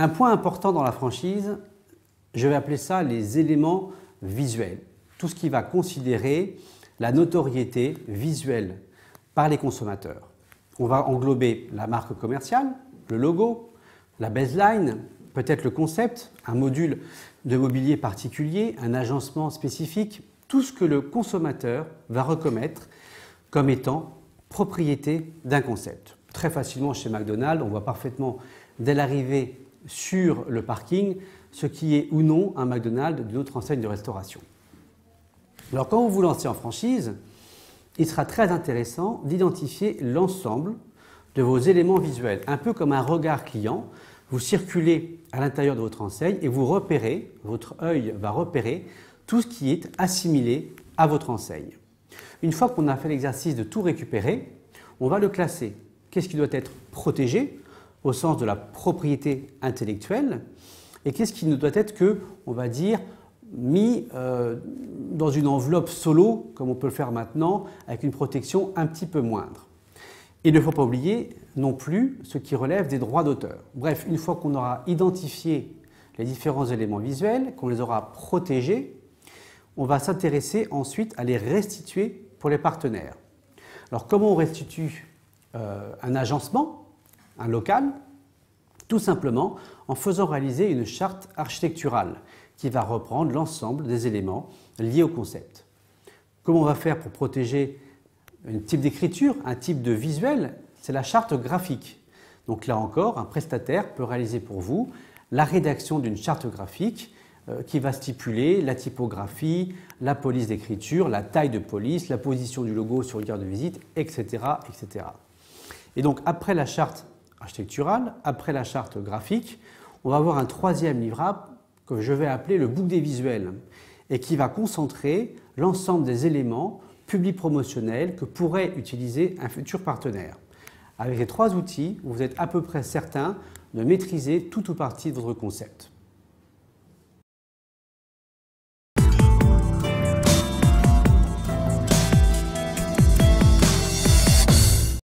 Un point important dans la franchise, je vais appeler ça les éléments visuels. Tout ce qui va considérer la notoriété visuelle par les consommateurs. On va englober la marque commerciale, le logo, la baseline, peut-être le concept, un module de mobilier particulier, un agencement spécifique, tout ce que le consommateur va reconnaître comme étant propriété d'un concept. Très facilement chez McDonald's, on voit parfaitement dès l'arrivée sur le parking ce qui est ou non un McDonald's d'une autre enseigne de restauration. Alors quand vous vous lancez en franchise, il sera très intéressant d'identifier l'ensemble de vos éléments visuels, un peu comme un regard client. Vous circulez à l'intérieur de votre enseigne et vous repérez, votre œil va repérer tout ce qui est assimilé à votre enseigne. Une fois qu'on a fait l'exercice de tout récupérer, on va le classer. Qu'est-ce qui doit être protégé? Au sens de la propriété intellectuelle et qu'est-ce qui ne doit être que, on va dire, mis euh, dans une enveloppe solo, comme on peut le faire maintenant, avec une protection un petit peu moindre. Il ne faut pas oublier non plus ce qui relève des droits d'auteur. Bref, une fois qu'on aura identifié les différents éléments visuels, qu'on les aura protégés, on va s'intéresser ensuite à les restituer pour les partenaires. Alors comment on restitue euh, un agencement, un local Tout simplement en faisant réaliser une charte architecturale qui va reprendre l'ensemble des éléments liés au concept. Comment on va faire pour protéger un type d'écriture, un type de visuel? C'est la charte graphique. Donc là encore, un prestataire peut réaliser pour vous la rédaction d'une charte graphique euh, qui va stipuler la typographie, la police d'écriture, la taille de police, la position du logo sur une carte de visite, etc., etc. Et donc après la charte architecturale, après la charte graphique, on va avoir un troisième livrable que je vais appeler le bouc des visuels et qui va concentrer l'ensemble des éléments publics promotionnels que pourrait utiliser un futur partenaire. Avec les trois outils, vous êtes à peu près certain de maîtriser tout ou partie de votre concept.